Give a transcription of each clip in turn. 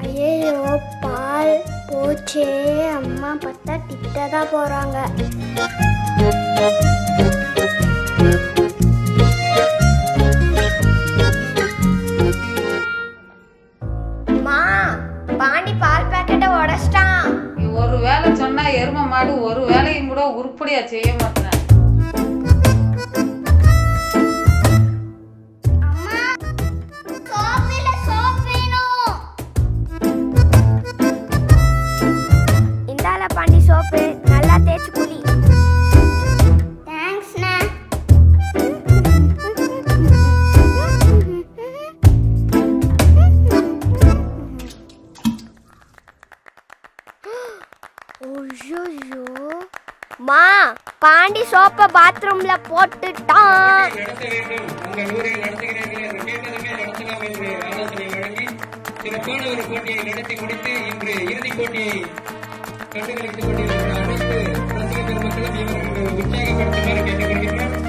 ஐயோ பால் போச்சே அம்மா பார்த்தா திட்டதா போறாங்க எரும ஒரு வேலையும் கூட உருப்படியா செய்ய மாட்டேன் நடத்தலாம் என்று பாத்ரூம்ல போட்டுட்டான். சிறப்பான ஒரு போட்டியை நடத்தி முடித்து இன்று இறுதிப் போட்டியை கண்டுகளித்துக் கொண்டிருக்கிற அனைத்து ரசிக பெருமக்களும் உற்சாகப்படுத்துமாறு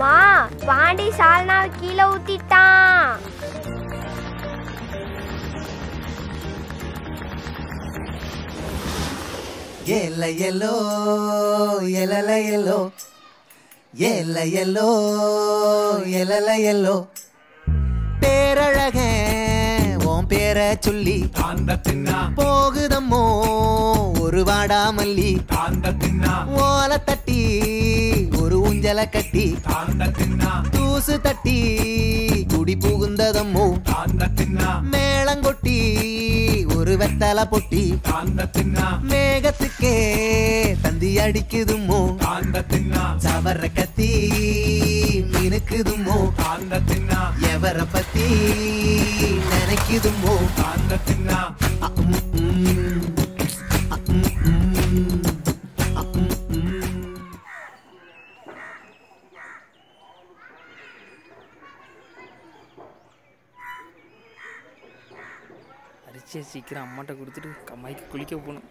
மா பாண்டி சால்னாவை கீழே ஊத்திட்டான். Yella yellow, yella yellow, yella yellow, yella yellow. பேரழக உன் பேரை சொல்லி போகுதம்மோ ஒரு வாடாமல்லி ஓலை தட்டி ஊஞ்சல கட்டி தூசு தட்டி குடி புகுந்ததம்மோ மேளங்கொட்டி ஒரு வெத்தல பொட்டி மேகத்துக்கே தந்தி அடிக்குதுமோ சவர கத்தி மினுக்குதுமோ எவரை பத்தி நினைக்குதுமோ சரி சீக்கிரம் அம்மாட்ட கொடுத்துட்டு கம்மாய்க்கு குளிக்க போகணும்.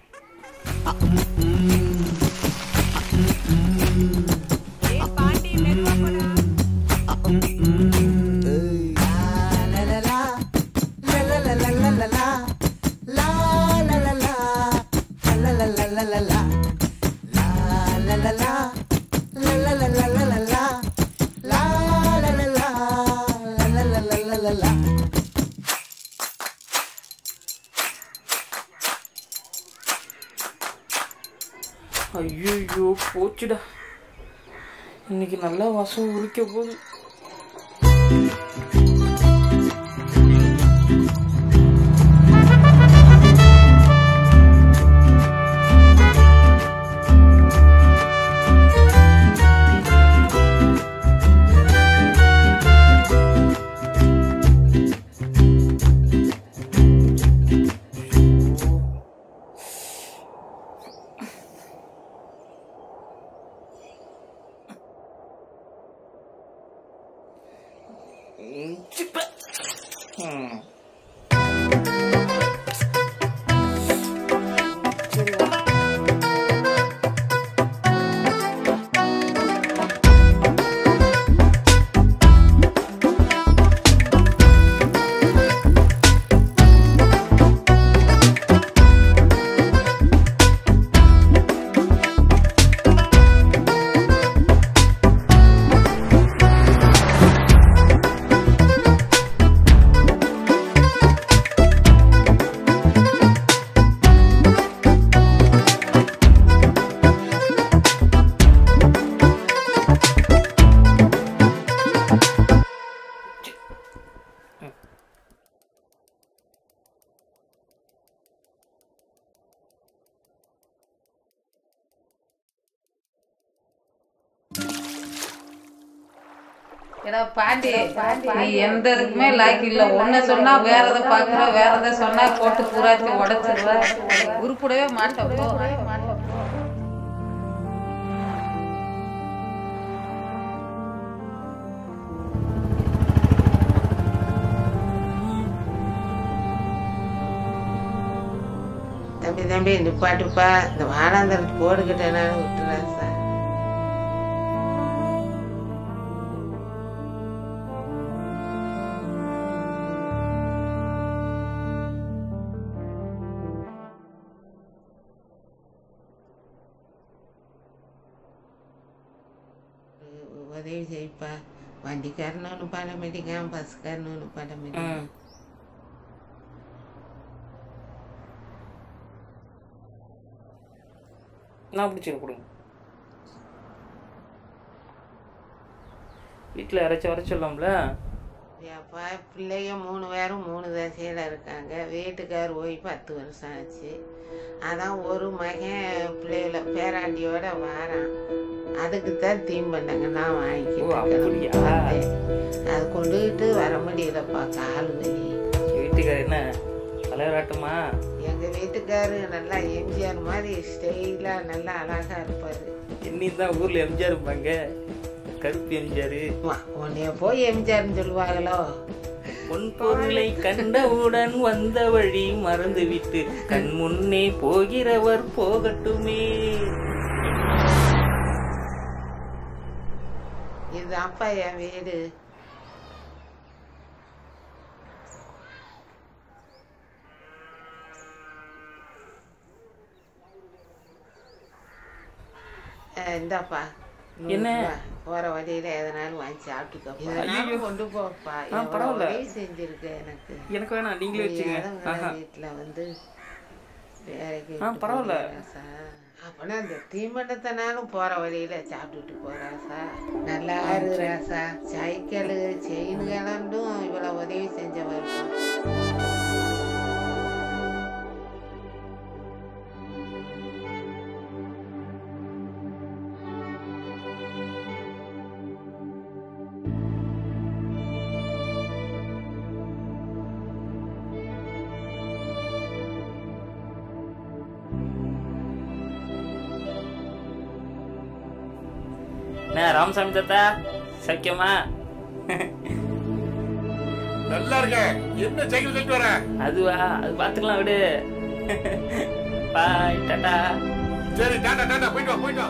ஐயோ போச்சுடா. இன்னைக்கு நல்லா வாசம் உரிக்க போகுது. 嗯。பாண்டி. நீ எந்த இதுக்குமே லாய்க்கு இல்ல. ஒன்ன சொன்னா வேற எதை பாக்குற வேற எதை சொன்னா போட்டு பூராத்தி உடைச்சிருவ உருப்படவே மாட்டோம். தம்பி தம்பி நிப்பாட்டுப்பா இந்த வானாந்தரத்து போடுக்கிட்டேனாலும் விட்டுறேன் சார். உதவி செய்ப்பா வண்டிக்காரனும் ஒன்று பண்ண மாட்டேங்கான் பஸ்காரனும் ஒன்று பண்ண மாட்டேங்கான் நான் பிடிச்சி கொடுங்க வீட்டில் யாராச்சும் வர சொல்லாம்ல அப்பா பிள்ளைங்க மூணு பேரும் மூணு தசையில் இருக்காங்க. வீட்டுக்கார் போய் பத்து வருஷம் ஆச்சு. அதான் ஒரு மகன் பிள்ளைகள பேராண்டியோட வாரான். அதுக்கு தான் தீம் பண்ணாங்க நான் ஓ, வாங்கிக்கிட்டு அப்படியா? வந்தேன். அது கொண்டுகிட்டு வர முடியலப்பா கால் வலி. வீட்டுக்கார் என்ன? தலைவராட்டமா? எங்க வீட்டுக்காரு நல்லா எம்ஜிஆர் மாதிரி ஸ்டைலா நல்லா அழகா இருப்பாரு. என்னையும் தான் ஊரில் எம்ஜிஆர் இருப்பாங்க. கருப்பு எம்ஜிஆர். உன்னைய போய் எம்ஜிஆர்னு சொல்லுவாங்களோ? பொன் பொருளை கண்டவுடன் வந்த வழி மறந்துவிட்டு கண் முன்னே போகிறவர் போகட்டுமே. இது அப்பா என் வீடு. இந்தாப்பா. என்ன? போற வழியில எதனாலும் வாங்கி சாப்பிட்டுக்கப்பா. கொண்டு போப்பா பரவாயில்ல. செஞ்சிருக்க எனக்கு எனக்கு வேணாம் நீங்களே வச்சுங்க. வீட்டுல வந்து வேலைக்கு பரவாயில்ல. அப்பனா இந்த தீமண்டத்தினாலும் போற வழியில சாப்பிட்டுட்டு போறாசா நல்லா ராசா சைக்கிள் செயின் கிளண்டும் இவ்வளவு உதவி செஞ்சவ இருப்பான் என்ன ராமசாமி தாத்தா? சக்கியமா? நல்லா இருக்க. என்ன சைக்கிள் கட்டு வர? அதுவா? அது பார்த்துக்கலாம் விடு. பாய் டாடா. சரி டாடா டாடா போயிட்டு வா போயிட்டு வா.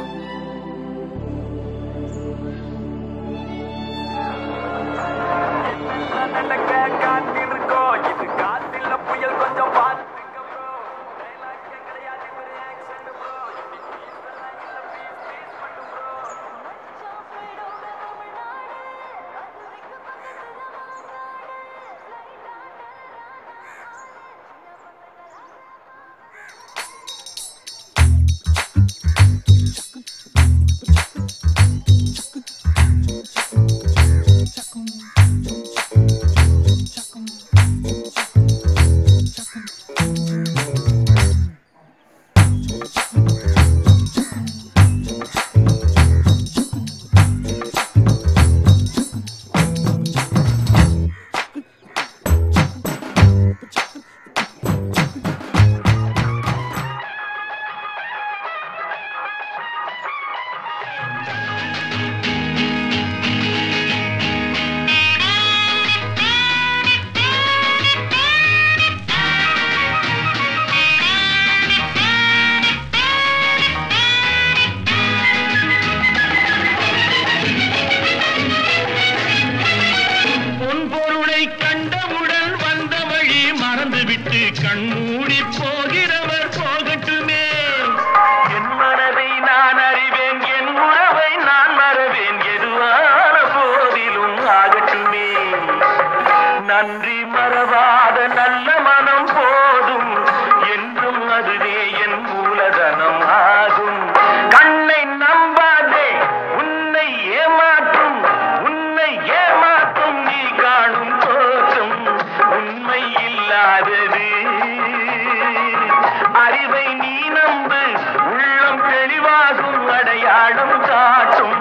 அடையாளம் காட்டும்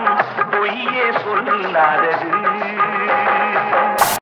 பொய்யே சொல்லாதது.